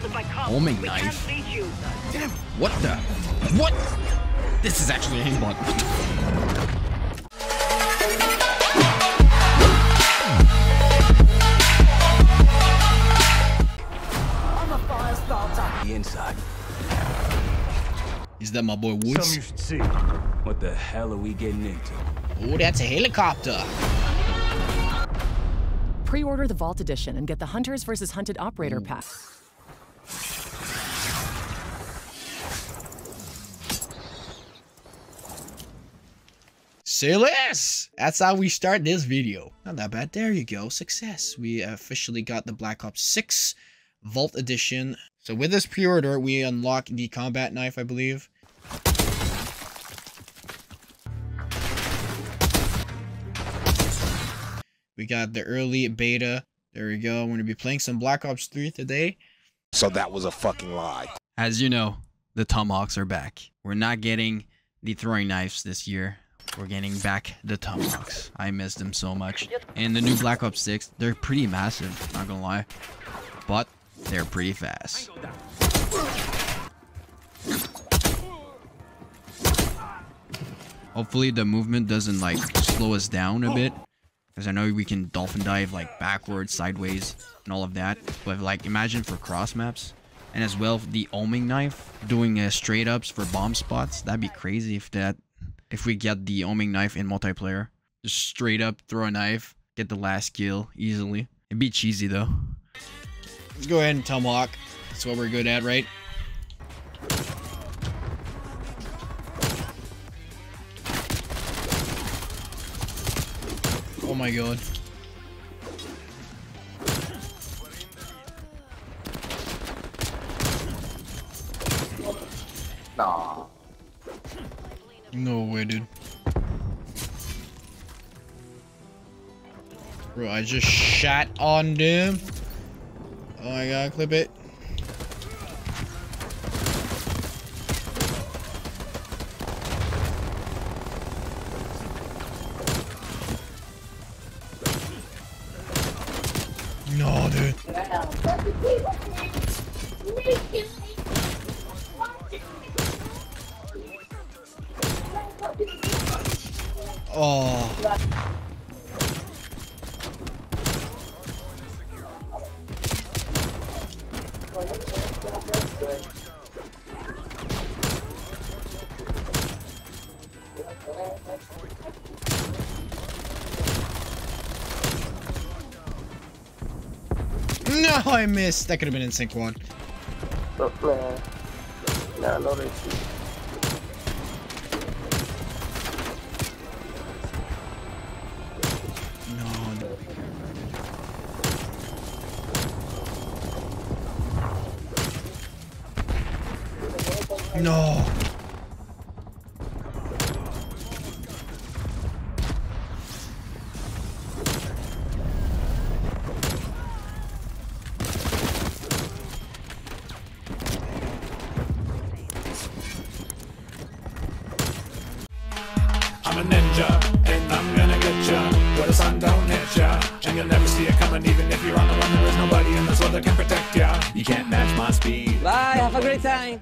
surrounded by cops. Homing knife? Can't reach you. Damn, what the? What? This is actually a aimbot. What the? The inside. Is that my boy Something Woods? you should see. What the hell are we getting into? Oh, that's a helicopter. Pre-order the Vault Edition and get the Hunters vs. Hunted Operator Pack. Say less! That's how we start this video. Not that bad. There you go. Success. We officially got the Black Ops 6 Vault Edition. So with this pre-order, we unlock the combat knife, I believe. We got the early beta. There we go. I'm going to be playing some Black Ops 3 today. So that was a fucking lie. As you know, the Tomahawks are back. We're not getting the throwing knives this year. We're getting back the Tomahawks. I miss them so much. And the new Black Ops 6, they're pretty massive, not gonna lie. But they're pretty fast. Hopefully the movement doesn't like slow us down a bit. Because I know we can dolphin dive like backwards, sideways, and all of that. But like imagine for cross maps. And as well the oming knife doing uh, straight ups for bomb spots. That'd be crazy if that if we get the oming knife in multiplayer. Just straight up throw a knife, get the last kill easily. It'd be cheesy though. Let's go ahead and tomahawk. That's what we're good at, right? Oh my god. No way, dude. Bro, I just shot on them. Oh my god, clip it. No, dude. Oh. No, I missed. That could have been in sync one. Uh, nah, no, No. I'm a ninja, and I'm gonna get ya where the sun don't hit ya. And you'll never see it coming, even if you're on the run. There is nobody in this world that can protect ya. You can't match my speed. Bye, have a great time.